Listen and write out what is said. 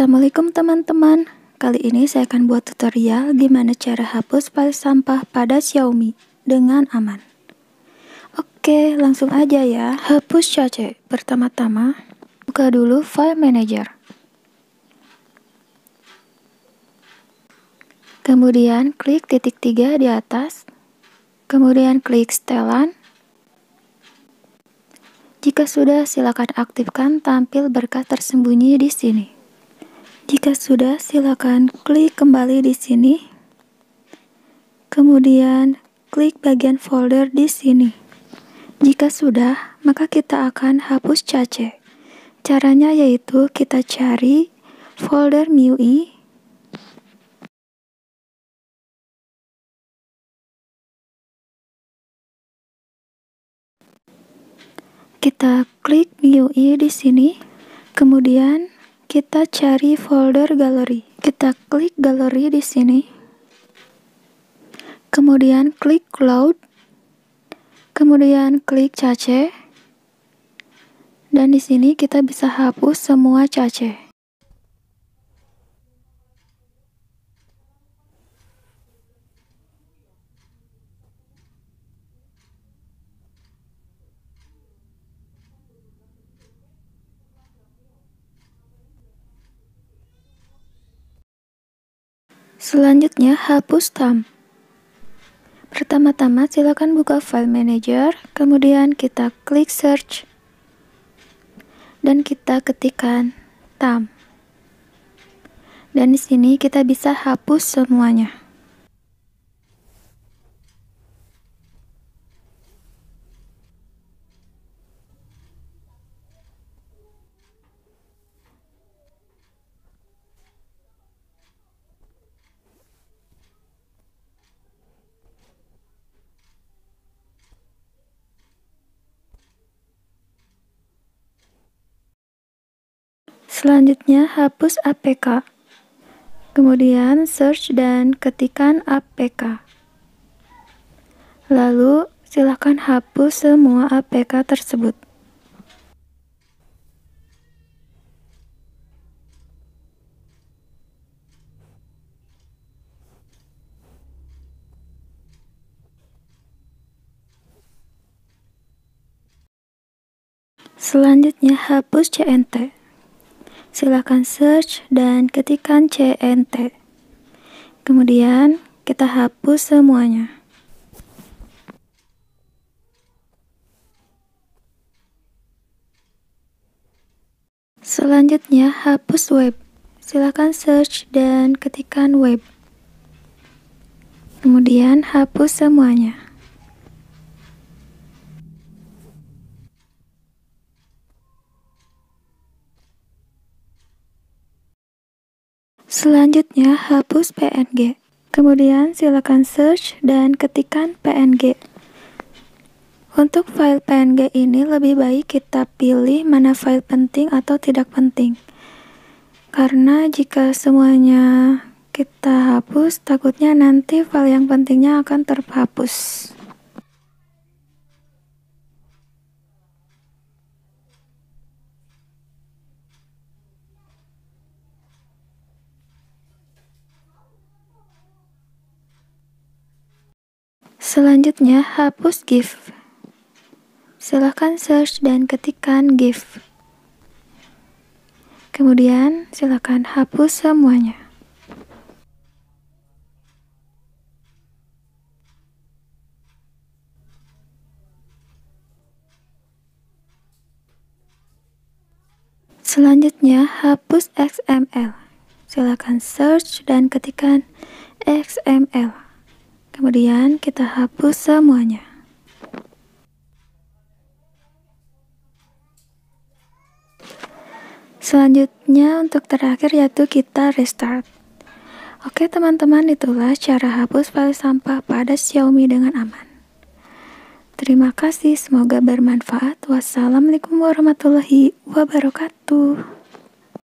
Assalamualaikum teman-teman. Kali ini saya akan buat tutorial gimana cara hapus file sampah pada Xiaomi dengan aman. Oke langsung aja ya. Hapus cache Pertama-tama. Buka dulu file manager. Kemudian klik titik tiga di atas. Kemudian klik setelan. Jika sudah, silakan aktifkan tampil berkah tersembunyi di sini. Jika sudah, silakan klik kembali di sini. Kemudian, klik bagian folder di sini. Jika sudah, maka kita akan hapus cache. Caranya yaitu kita cari folder MIUI kita klik MIUI di sini, kemudian kita cari folder galeri. Kita klik galeri di sini. Kemudian klik cloud. Kemudian klik cache. Dan di sini kita bisa hapus semua cache. Selanjutnya, hapus tam. Pertama-tama, silakan buka file manager, kemudian kita klik search, dan kita ketikkan tam. Dan di sini kita bisa hapus semuanya. Selanjutnya hapus APK. Kemudian search dan ketikkan APK. Lalu silakan hapus semua APK tersebut. Selanjutnya hapus CNT. Silahkan search dan ketikkan CNT. Kemudian kita hapus semuanya. Selanjutnya hapus web. Silakan search dan ketikkan web. Kemudian hapus semuanya. Selanjutnya, hapus PNG. Kemudian, silakan search dan ketikkan PNG. Untuk file PNG ini lebih baik kita pilih mana file penting atau tidak penting. Karena jika semuanya kita hapus, takutnya nanti file yang pentingnya akan terhapus. Selanjutnya, hapus GIF. Silahkan search dan ketikkan GIF. Kemudian, silakan hapus semuanya. Selanjutnya, hapus XML. Silakan search dan ketikkan XML. Kemudian kita hapus semuanya. Selanjutnya untuk terakhir yaitu kita restart. Oke teman-teman itulah cara hapus file sampah pada Xiaomi dengan aman. Terima kasih, semoga bermanfaat. Wassalamualaikum warahmatullahi wabarakatuh.